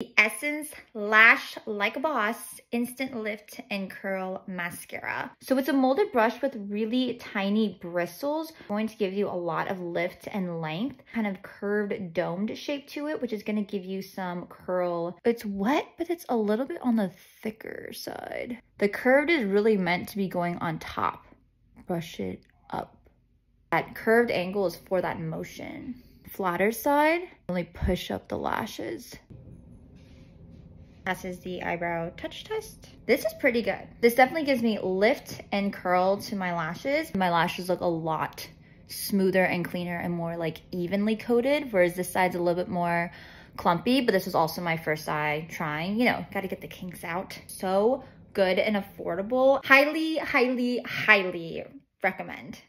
The Essence Lash Like a Boss Instant Lift and Curl Mascara. So it's a molded brush with really tiny bristles. going to give you a lot of lift and length, kind of curved domed shape to it, which is gonna give you some curl. It's wet, but it's a little bit on the thicker side. The curved is really meant to be going on top. Brush it up. That curved angle is for that motion. Flatter side, only push up the lashes. Is the eyebrow touch test. This is pretty good. This definitely gives me lift and curl to my lashes. My lashes look a lot smoother and cleaner and more like evenly coated, whereas this side's a little bit more clumpy, but this was also my first eye trying, you know, gotta get the kinks out. So good and affordable. Highly, highly, highly recommend.